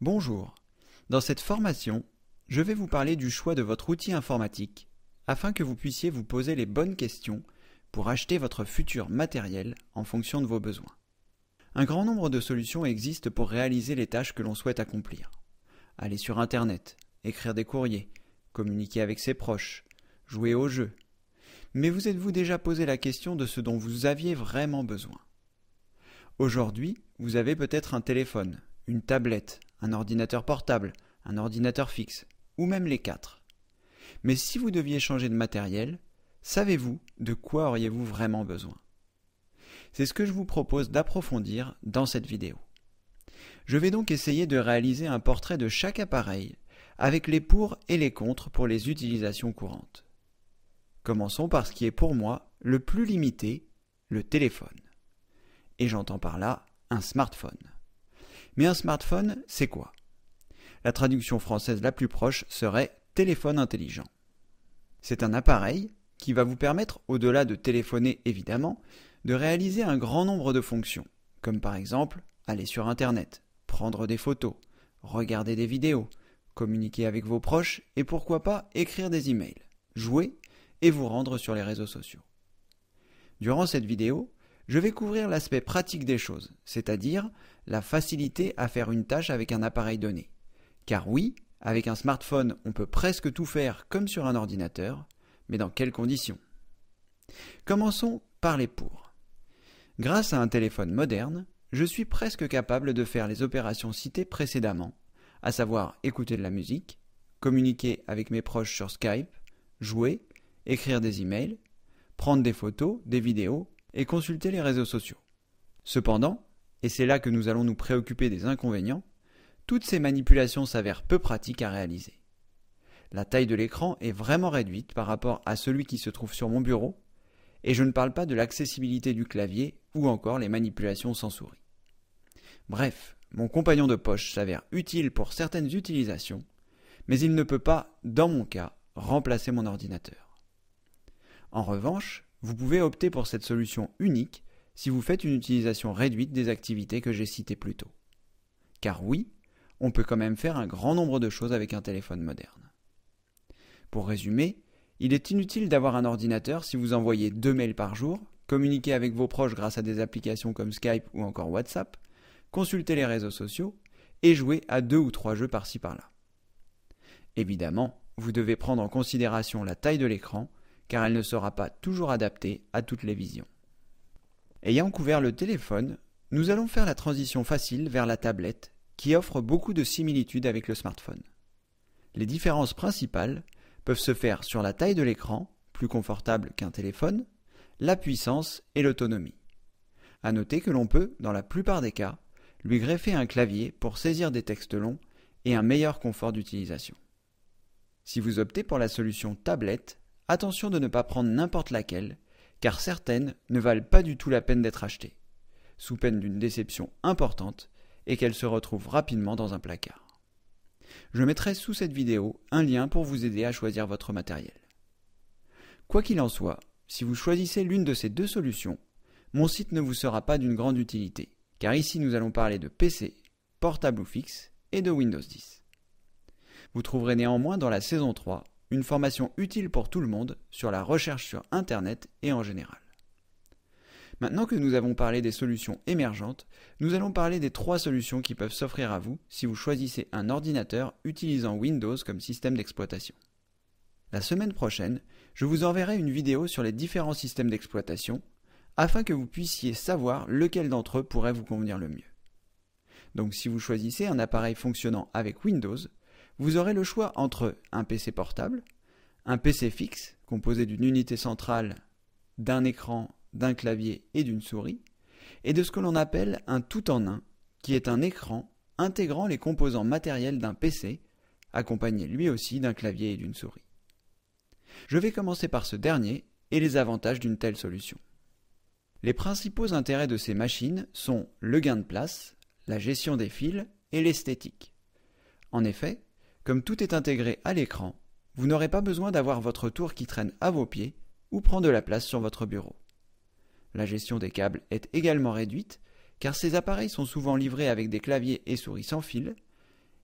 Bonjour. Dans cette formation, je vais vous parler du choix de votre outil informatique afin que vous puissiez vous poser les bonnes questions pour acheter votre futur matériel en fonction de vos besoins. Un grand nombre de solutions existent pour réaliser les tâches que l'on souhaite accomplir. Aller sur Internet, écrire des courriers, communiquer avec ses proches, jouer aux jeux. Mais vous êtes-vous déjà posé la question de ce dont vous aviez vraiment besoin? Aujourd'hui, vous avez peut-être un téléphone, une tablette, un ordinateur portable, un ordinateur fixe, ou même les quatre. Mais si vous deviez changer de matériel, savez-vous de quoi auriez-vous vraiment besoin? C'est ce que je vous propose d'approfondir dans cette vidéo. Je vais donc essayer de réaliser un portrait de chaque appareil avec les pour et les contre pour les utilisations courantes. Commençons par ce qui est pour moi le plus limité, le téléphone. Et j'entends par là un smartphone. Mais un smartphone, c'est quoi? La traduction française la plus proche serait téléphone intelligent. C'est un appareil qui va vous permettre, au-delà de téléphoner évidemment, de réaliser un grand nombre de fonctions, comme par exemple aller sur Internet, prendre des photos, regarder des vidéos, communiquer avec vos proches et pourquoi pas écrire des emails, jouer et vous rendre sur les réseaux sociaux. Durant cette vidéo, je vais couvrir l'aspect pratique des choses, c'est-à-dire la facilité à faire une tâche avec un appareil donné. Car oui, avec un smartphone, on peut presque tout faire comme sur un ordinateur, mais dans quelles conditions? Commençons par les pour. Grâce à un téléphone moderne, je suis presque capable de faire les opérations citées précédemment, à savoir écouter de la musique, communiquer avec mes proches sur Skype, jouer, écrire des emails, prendre des photos, des vidéos et consulter les réseaux sociaux. Cependant, et c'est là que nous allons nous préoccuper des inconvénients, toutes ces manipulations s'avèrent peu pratiques à réaliser. La taille de l'écran est vraiment réduite par rapport à celui qui se trouve sur mon bureau, et je ne parle pas de l'accessibilité du clavier ou encore les manipulations sans souris. Bref, mon compagnon de poche s'avère utile pour certaines utilisations, mais il ne peut pas, dans mon cas, remplacer mon ordinateur. En revanche, vous pouvez opter pour cette solution unique si vous faites une utilisation réduite des activités que j'ai citées plus tôt. Car oui, on peut quand même faire un grand nombre de choses avec un téléphone moderne. Pour résumer, il est inutile d'avoir un ordinateur si vous envoyez deux mails par jour, communiquez avec vos proches grâce à des applications comme Skype ou encore WhatsApp, consultez les réseaux sociaux et jouez à deux ou trois jeux par-ci par-là. Évidemment, vous devez prendre en considération la taille de l'écran car elle ne sera pas toujours adaptée à toutes les visions. Ayant couvert le téléphone, nous allons faire la transition facile vers la tablette, qui offre beaucoup de similitudes avec le smartphone. Les différences principales peuvent se faire sur la taille de l'écran, plus confortable qu'un téléphone, la puissance et l'autonomie. À noter que l'on peut, dans la plupart des cas, lui greffer un clavier pour saisir des textes longs et un meilleur confort d'utilisation. Si vous optez pour la solution tablette, attention de ne pas prendre n'importe laquelle, car certaines ne valent pas du tout la peine d'être achetées, sous peine d'une déception importante et qu'elles se retrouvent rapidement dans un placard. Je mettrai sous cette vidéo un lien pour vous aider à choisir votre matériel. Quoi qu'il en soit, si vous choisissez l'une de ces deux solutions, mon site ne vous sera pas d'une grande utilité, car ici nous allons parler de PC, portable ou fixe, et de Windows 10. Vous trouverez néanmoins dans la saison 3 une formation utile pour tout le monde sur la recherche sur Internet et en général. Maintenant que nous avons parlé des solutions émergentes, nous allons parler des trois solutions qui peuvent s'offrir à vous si vous choisissez un ordinateur utilisant Windows comme système d'exploitation. La semaine prochaine, je vous enverrai une vidéo sur les différents systèmes d'exploitation afin que vous puissiez savoir lequel d'entre eux pourrait vous convenir le mieux. Donc si vous choisissez un appareil fonctionnant avec Windows, vous aurez le choix entre un PC portable, un PC fixe composé d'une unité centrale, d'un écran, d'un clavier et d'une souris, et de ce que l'on appelle un tout en un, qui est un écran intégrant les composants matériels d'un PC, accompagné lui aussi d'un clavier et d'une souris. Je vais commencer par ce dernier et les avantages d'une telle solution. Les principaux intérêts de ces machines sont le gain de place, la gestion des fils et l'esthétique. En effet, comme tout est intégré à l'écran, vous n'aurez pas besoin d'avoir votre tour qui traîne à vos pieds ou prend de la place sur votre bureau. La gestion des câbles est également réduite car ces appareils sont souvent livrés avec des claviers et souris sans fil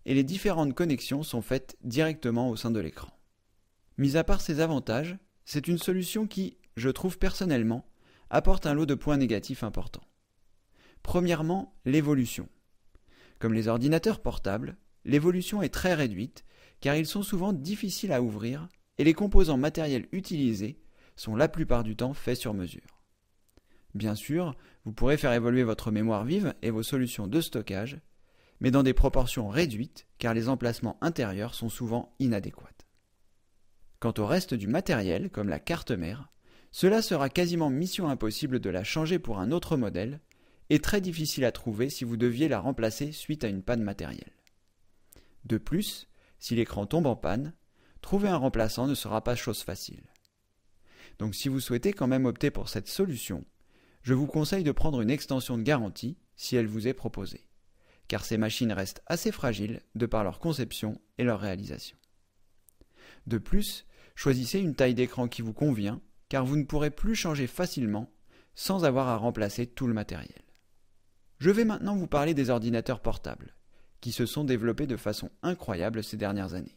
et les différentes connexions sont faites directement au sein de l'écran. Mis à part ces avantages, c'est une solution qui, je trouve personnellement, apporte un lot de points négatifs importants. Premièrement, l'évolution. Comme les ordinateurs portables, l'évolution est très réduite car ils sont souvent difficiles à ouvrir et les composants matériels utilisés sont la plupart du temps faits sur mesure. Bien sûr, vous pourrez faire évoluer votre mémoire vive et vos solutions de stockage, mais dans des proportions réduites car les emplacements intérieurs sont souvent inadéquats. Quant au reste du matériel, comme la carte mère, cela sera quasiment mission impossible de la changer pour un autre modèle et très difficile à trouver si vous deviez la remplacer suite à une panne matérielle. De plus, si l'écran tombe en panne, trouver un remplaçant ne sera pas chose facile. Donc si vous souhaitez quand même opter pour cette solution, je vous conseille de prendre une extension de garantie si elle vous est proposée, car ces machines restent assez fragiles de par leur conception et leur réalisation. De plus, choisissez une taille d'écran qui vous convient, car vous ne pourrez plus changer facilement sans avoir à remplacer tout le matériel. Je vais maintenant vous parler des ordinateurs portables, qui se sont développés de façon incroyable ces dernières années.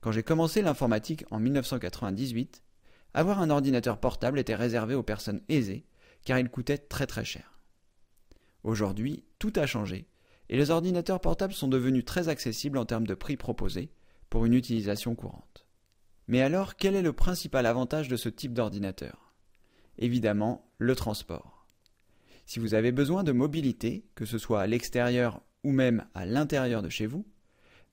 Quand j'ai commencé l'informatique en 1998, avoir un ordinateur portable était réservé aux personnes aisées, car il coûtait très très cher. Aujourd'hui, tout a changé, et les ordinateurs portables sont devenus très accessibles en termes de prix proposés pour une utilisation courante. Mais alors, quel est le principal avantage de ce type d'ordinateur? Évidemment, le transport. Si vous avez besoin de mobilité, que ce soit à l'extérieur ou même à l'intérieur de chez vous,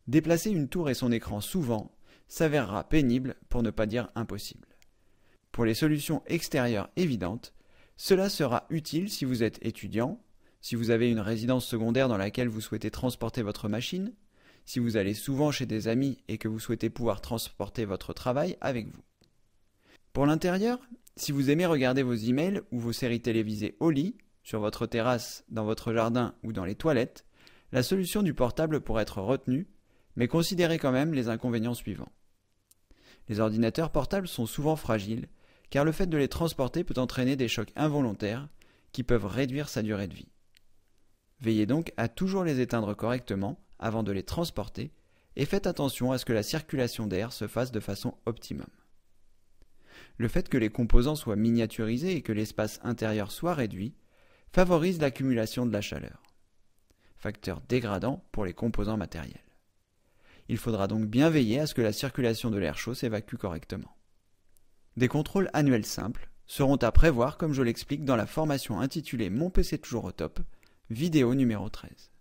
déplacer une tour et son écran souvent s'avérera pénible pour ne pas dire impossible. Pour les solutions extérieures évidentes, cela sera utile si vous êtes étudiant, si vous avez une résidence secondaire dans laquelle vous souhaitez transporter votre machine, si vous allez souvent chez des amis et que vous souhaitez pouvoir transporter votre travail avec vous. Pour l'intérieur, si vous aimez regarder vos emails ou vos séries télévisées au lit, sur votre terrasse, dans votre jardin ou dans les toilettes, la solution du portable pourrait être retenue, mais considérez quand même les inconvénients suivants. Les ordinateurs portables sont souvent fragiles, car le fait de les transporter peut entraîner des chocs involontaires qui peuvent réduire sa durée de vie. Veillez donc à toujours les éteindre correctement avant de les transporter et faites attention à ce que la circulation d'air se fasse de façon optimum. Le fait que les composants soient miniaturisés et que l'espace intérieur soit réduit favorise l'accumulation de la chaleur, facteur dégradant pour les composants matériels. Il faudra donc bien veiller à ce que la circulation de l'air chaud s'évacue correctement. Des contrôles annuels simples seront à prévoir comme je l'explique dans la formation intitulée Mon PC toujours au top, vidéo numéro 13.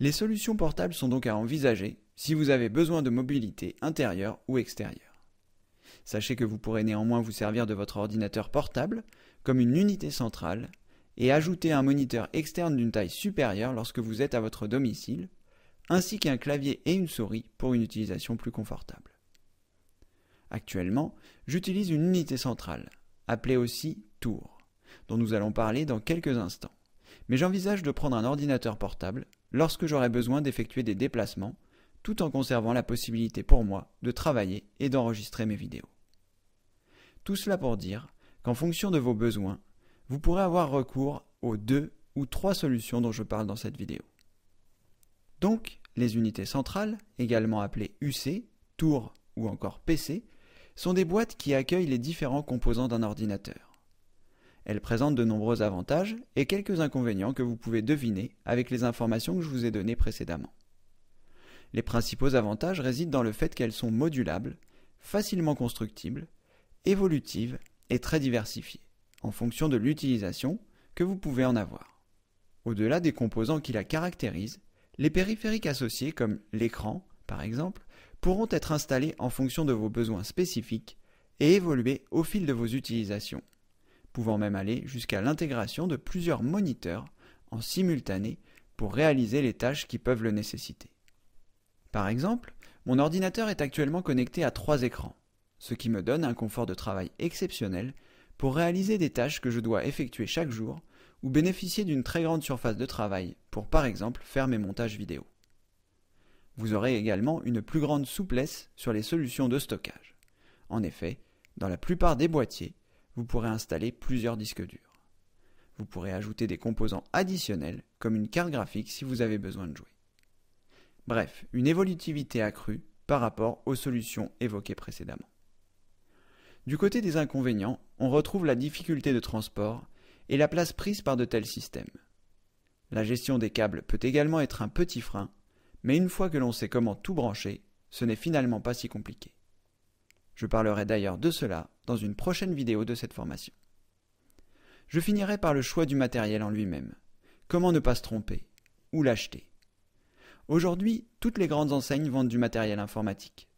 Les solutions portables sont donc à envisager si vous avez besoin de mobilité intérieure ou extérieure. Sachez que vous pourrez néanmoins vous servir de votre ordinateur portable comme une unité centrale et ajouter un moniteur externe d'une taille supérieure lorsque vous êtes à votre domicile, ainsi qu'un clavier et une souris pour une utilisation plus confortable. Actuellement, j'utilise une unité centrale, appelée aussi tour, dont nous allons parler dans quelques instants. Mais j'envisage de prendre un ordinateur portable lorsque j'aurai besoin d'effectuer des déplacements, tout en conservant la possibilité pour moi de travailler et d'enregistrer mes vidéos. Tout cela pour dire qu'en fonction de vos besoins, vous pourrez avoir recours aux deux ou trois solutions dont je parle dans cette vidéo. Donc, les unités centrales, également appelées UC, tour ou encore PC, sont des boîtes qui accueillent les différents composants d'un ordinateur. Elles présentent de nombreux avantages et quelques inconvénients que vous pouvez deviner avec les informations que je vous ai données précédemment. Les principaux avantages résident dans le fait qu'elles sont modulables, facilement constructibles, évolutives et très diversifiées en fonction de l'utilisation que vous pouvez en avoir. Au-delà des composants qui la caractérisent, les périphériques associés comme l'écran, par exemple, pourront être installés en fonction de vos besoins spécifiques et évoluer au fil de vos utilisations, pouvant même aller jusqu'à l'intégration de plusieurs moniteurs en simultané pour réaliser les tâches qui peuvent le nécessiter. Par exemple, mon ordinateur est actuellement connecté à trois écrans, ce qui me donne un confort de travail exceptionnel pour réaliser des tâches que je dois effectuer chaque jour ou bénéficier d'une très grande surface de travail pour par exemple faire mes montages vidéo. Vous aurez également une plus grande souplesse sur les solutions de stockage. En effet, dans la plupart des boîtiers, vous pourrez installer plusieurs disques durs. Vous pourrez ajouter des composants additionnels comme une carte graphique si vous avez besoin de jouer. Bref, une évolutivité accrue par rapport aux solutions évoquées précédemment. Du côté des inconvénients, on retrouve la difficulté de transport et la place prise par de tels systèmes. La gestion des câbles peut également être un petit frein, mais une fois que l'on sait comment tout brancher, ce n'est finalement pas si compliqué. Je parlerai d'ailleurs de cela dans une prochaine vidéo de cette formation. Je finirai par le choix du matériel en lui-même. Comment ne pas se tromper Où l'acheter? Aujourd'hui, toutes les grandes enseignes vendent du matériel informatique.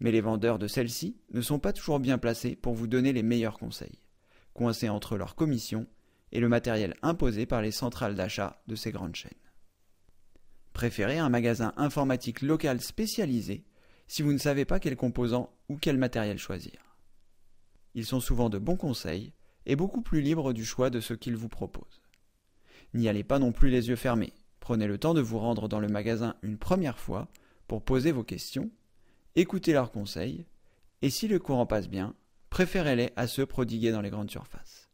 Mais les vendeurs de celles-ci ne sont pas toujours bien placés pour vous donner les meilleurs conseils, coincés entre leurs commissions et le matériel imposé par les centrales d'achat de ces grandes chaînes. Préférez un magasin informatique local spécialisé si vous ne savez pas quel composant ou quel matériel choisir. Ils sont souvent de bons conseils et beaucoup plus libres du choix de ce qu'ils vous proposent. N'y allez pas non plus les yeux fermés. Prenez le temps de vous rendre dans le magasin une première fois pour poser vos questions, écouter leurs conseils, et si le courant passe bien, préférez-les à ceux prodigués dans les grandes surfaces.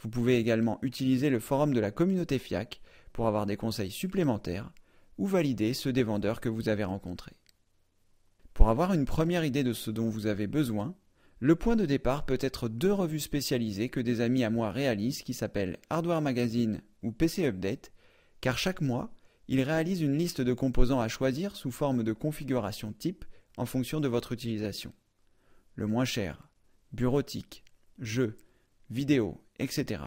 Vous pouvez également utiliser le forum de la communauté FIAC pour avoir des conseils supplémentaires ou valider ceux des vendeurs que vous avez rencontrés. Pour avoir une première idée de ce dont vous avez besoin, le point de départ peut être deux revues spécialisées que des amis à moi réalisent qui s'appellent Hardware Magazine ou PC Update, car chaque mois, ils réalisent une liste de composants à choisir sous forme de configuration type en fonction de votre utilisation. Le moins cher, bureautique, jeux, vidéo, etc.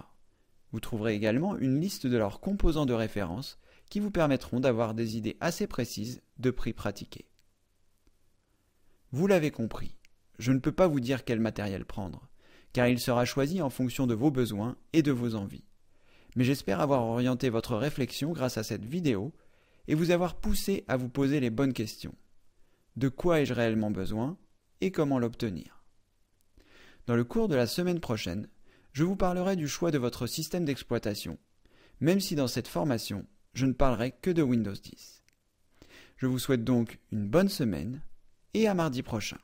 Vous trouverez également une liste de leurs composants de référence qui vous permettront d'avoir des idées assez précises de prix pratiqués. Vous l'avez compris, je ne peux pas vous dire quel matériel prendre, car il sera choisi en fonction de vos besoins et de vos envies. Mais j'espère avoir orienté votre réflexion grâce à cette vidéo et vous avoir poussé à vous poser les bonnes questions. De quoi ai-je réellement besoin et comment l'obtenir Dans le cours de la semaine prochaine, je vous parlerai du choix de votre système d'exploitation, même si dans cette formation, je ne parlerai que de Windows 10. Je vous souhaite donc une bonne semaine et à mardi prochain.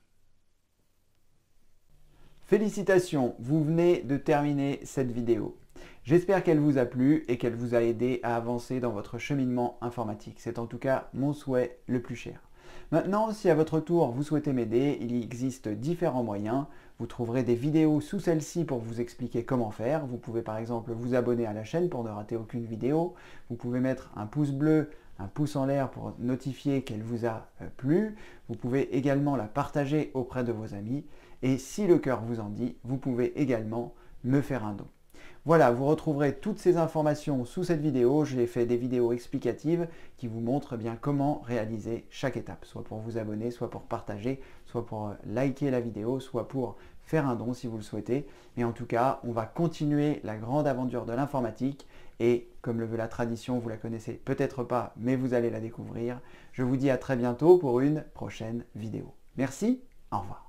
Félicitations, vous venez de terminer cette vidéo. J'espère qu'elle vous a plu et qu'elle vous a aidé à avancer dans votre cheminement informatique. C'est en tout cas mon souhait le plus cher. Maintenant, si à votre tour vous souhaitez m'aider, il existe différents moyens. Vous trouverez des vidéos sous celle-ci pour vous expliquer comment faire. Vous pouvez par exemple vous abonner à la chaîne pour ne rater aucune vidéo. Vous pouvez mettre un pouce bleu, un pouce en l'air pour notifier qu'elle vous a euh, plu. Vous pouvez également la partager auprès de vos amis. Et si le cœur vous en dit, vous pouvez également me faire un don. Voilà, vous retrouverez toutes ces informations sous cette vidéo. J'ai fait des vidéos explicatives qui vous montrent bien comment réaliser chaque étape, soit pour vous abonner, soit pour partager, soit pour euh, liker la vidéo, soit pour faire un don si vous le souhaitez. Mais en tout cas, on va continuer la grande aventure de l'informatique et comme le veut la tradition, vous la connaissez peut-être pas, mais vous allez la découvrir. Je vous dis à très bientôt pour une prochaine vidéo. Merci, au revoir.